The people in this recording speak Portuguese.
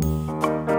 Música